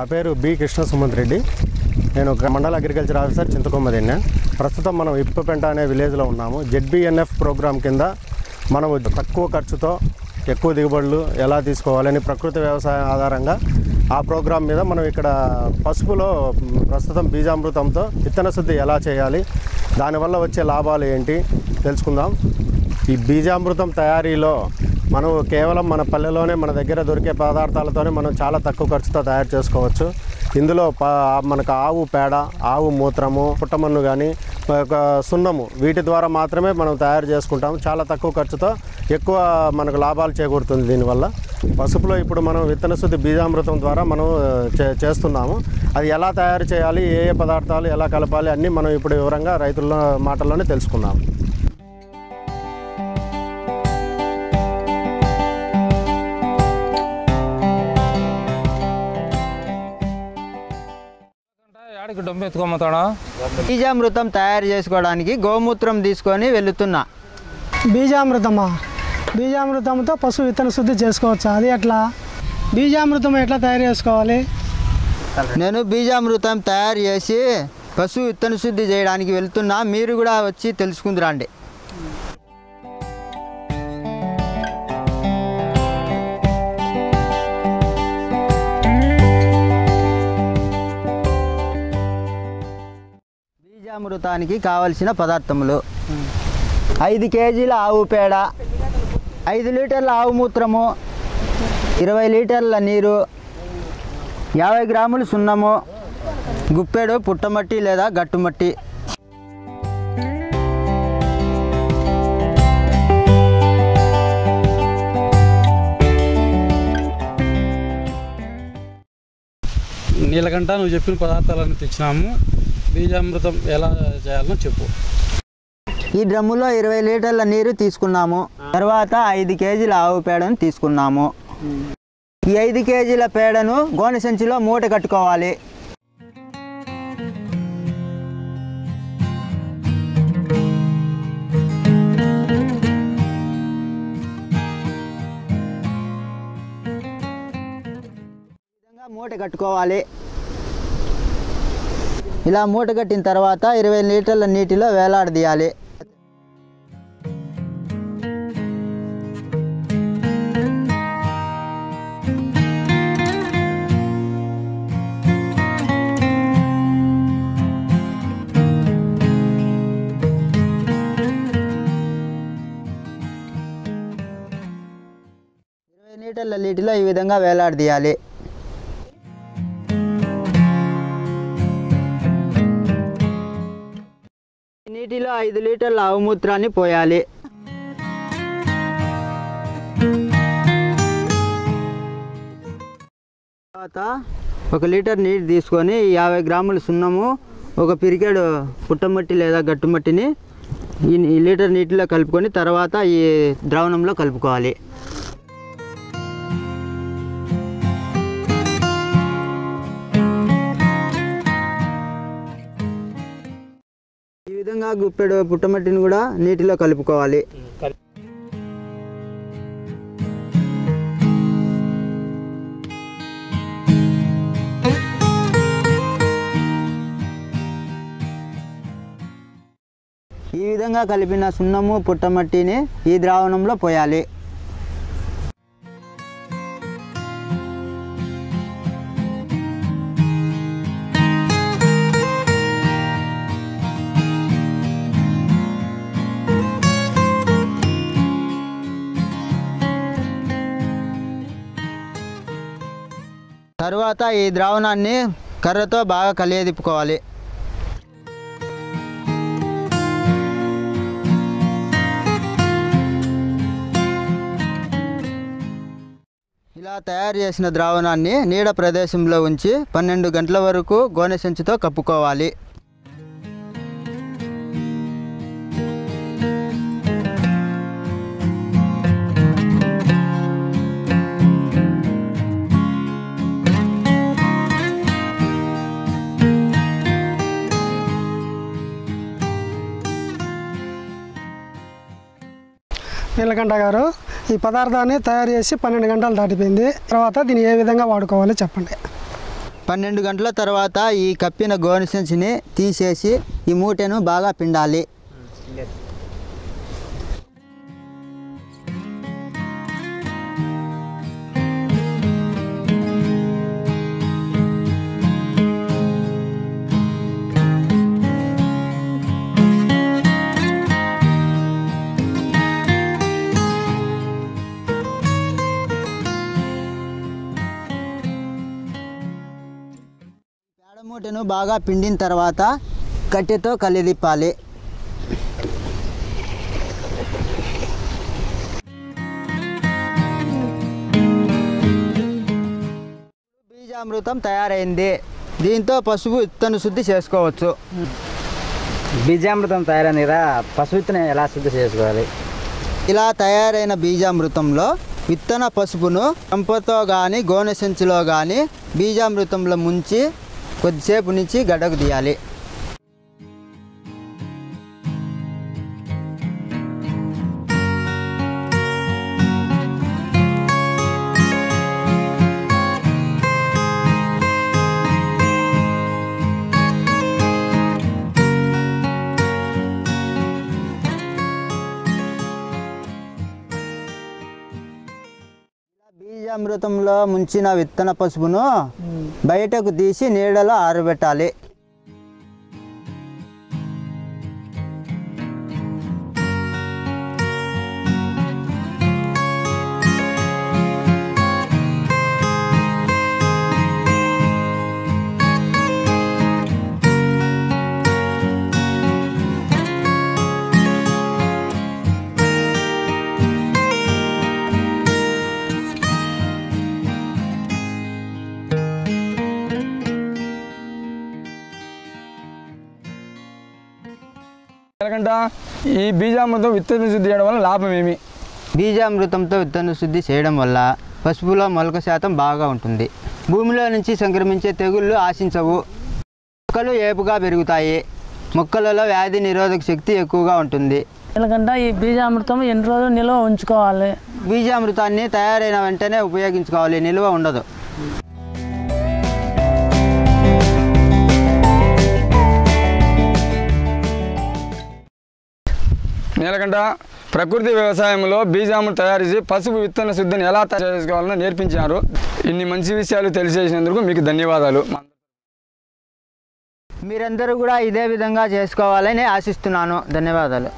నా పేరు బి కృష్ణ సుమంత్ రెడ్డి. నేను ఒక మండల అగ్రికల్చర్ ఆఫీసర్ చింతకొమ్మదిన్న ప్రస్తుతం మనం ఇప్పపెంట అనే విలేజ్లో ఉన్నాము. జెడ్బిఎన్ఎఫ్ ప్రోగ్రాం కింద మనం తక్కువ ఖర్చుతో ఎక్కువ దిగుబడులు ఎలా తీసుకోవాలని ప్రకృతి వ్యవసాయం ఆధారంగా ఆ ప్రోగ్రాం మీద మనం ఇక్కడ పసుపులో ప్రస్తుతం బీజామృతంతో విత్తన శుద్ధి ఎలా చేయాలి దానివల్ల వచ్చే లాభాలు ఏంటి తెలుసుకుందాం. ఈ బీజామృతం తయారీలో మనం కేవలం మన పల్లెలోనే మన దగ్గర దొరికే పదార్థాలతోనే మనం చాలా తక్కువ ఖర్చుతో తయారు చేసుకోవచ్చు. ఇందులో మనకు ఆవు పేడ ఆవు మూత్రము పుట్టమన్ను కానీ ఒక సున్నము వీటి ద్వారా మాత్రమే మనం తయారు చేసుకుంటాము. చాలా తక్కువ ఖర్చుతో ఎక్కువ మనకు లాభాలు చేకూరుతుంది దీనివల్ల. పసుపులో ఇప్పుడు మనం విత్తన శుద్ధి బీజామృతం ద్వారా మనం చే చేస్తున్నాము. అది ఎలా తయారు చేయాలి ఏ ఏ పదార్థాలు ఎలా కలపాలి అన్నీ మనం ఇప్పుడు వివరంగా రైతుల మాటల్లోనే తెలుసుకున్నాము ఎత్తుకోమతాడా బీజామృతం తయారు చేసుకోవడానికి గోమూత్రం తీసుకొని వెళుతున్నా. బీజామృతమా? బీజామృతంతో పశు విత్తన శుద్ధి చేసుకోవచ్చా? అది ఎట్లా? బీజామృతం ఎట్లా తయారు చేసుకోవాలి? నేను బీజామృతం తయారు చేసి పశు విత్తన శుద్ధి చేయడానికి వెళ్తున్నా. మీరు కూడా వచ్చి తెలుసుకుందిరండి. పంచామృతానికి కావలసిన పదార్థములు. ఐదు కేజీల ఆవు పేడ ఐదు లీటర్ల ఆవు మూత్రము ఇరవై లీటర్ల నీరు యాభై గ్రాములు సున్నము గుప్పెడు పుట్టమట్టి లేదా గట్టుమట్టి. నీలకంట నువ్వు చెప్పిన పదార్థాలన్నీ తెచ్చినాము. బీజామృతం ఎలా చేయాలనో చెప్పు. ఈ డ్రమ్ములో ఇరవై లీటర్ల నీరు తీసుకున్నాము. తర్వాత ఐదు కేజీల ఆవు పేడను తీసుకున్నాము. ఈ ఐదు కేజీల పేడను గోనె సంచిలో మూట కట్టుకోవాలి. మూట కట్టుకోవాలి. ఇలా మూట కట్టిన తర్వాత ఇరవై లీటర్ల నీటిలో వేలాడదీయాలి ఇరవై లీటర్ల నీటిలో ఈ విధంగా వేలాడదీయాలి ఐదు లీటర్ల ఆవుమూత్రాన్ని పోయాలి. తర్వాత ఒక లీటర్ నీరు తీసుకొని యాభై గ్రాముల సున్నము ఒక పిరికెడు పుట్టమట్టి లేదా గట్టుమట్టిని ఈ ఈ లీటర్ నీటిలో కలుపుకొని తర్వాత ఈ ద్రావణంలో కలుపుకోవాలి. గుప్పెడు పుట్టమట్టిని కూడా నీటిలో కలుపుకోవాలి. ఈ విధంగా కలిపిన సున్నము పుట్టమట్టిని ఈ ద్రావణంలో పోయాలి. తరువాత ఈ ద్రావణాన్ని కర్రతో బాగా కలియదిప్పుకోవాలి. ఇలా తయారు చేసిన ద్రావణాన్ని నీడ ప్రదేశంలో ఉంచి పన్నెండు గంటల వరకు గోనె సంచితో కప్పుకోవాలి. నీలకంఠ గారు ఈ పదార్థాన్ని తయారు చేసి పన్నెండు గంటలు దాటిపోయింది. తర్వాత దీన్ని ఏ విధంగా వాడుకోవాలో చెప్పండి. పన్నెండు గంటల తర్వాత ఈ కప్పిన గోనె సంచిని తీసేసి ఈ మూటను బాగా పిండాలి. పేడ మూటను బాగా పిండిన తర్వాత కట్టెతో కలిదిప్పాలి. బీజామృతం తయారైంది. దీంతో పసుపు విత్తన శుద్ధి చేసుకోవచ్చు. బీజామృతం తయారైంది కదా పశు విత్తనం ఎలా శుద్ధి చేసుకోవాలి? ఇలా తయారైన బీజామృతంలో విత్తన పసుపును కంపతో కానీ గోనె సంచిలో కానీ బీజామృతంలో ముంచి కొద్దిసేపు నుంచి గడ్డకు తీయాలి. బీజామృతంలో ముంచిన విత్తన పసుపును బయటకు తీసి నీడలో ఆరబెట్టాలి. ఎందుకంటే ఈ బీజామృతం విత్తన శుద్ధి చేయడం వల్ల లాభం ఏమి? బీజామృతంతో విత్తన శుద్ధి చేయడం వల్ల పసుపులో మొలక శాతం బాగా ఉంటుంది. భూమిలో నుంచి సంక్రమించే తెగుళ్ళు ఆశించవు. మొక్కలు ఏపుగా పెరుగుతాయి. మొక్కలలో వ్యాధి నిరోధక శక్తి ఎక్కువగా ఉంటుంది. ఎందుకంటే ఈ బీజామృతం ఎన్ని రోజులు నిల్వ ఉంచుకోవాలి? బీజామృతాన్ని తయారైన వెంటనే ఉపయోగించుకోవాలి. నిల్వ ఉండదు. నీలకంట ప్రకృతి వ్యవసాయంలో బీజాములు తయారు చేసి పసుపు విత్తన శుద్ధిని ఎలా తయారు చేసుకోవాలో నేర్పించారు. ఇన్ని మంచి విషయాలు తెలియజేసినందుకు మీకు ధన్యవాదాలు. మీరందరూ కూడా ఇదే విధంగా చేసుకోవాలని ఆశిస్తున్నాను. ధన్యవాదాలు.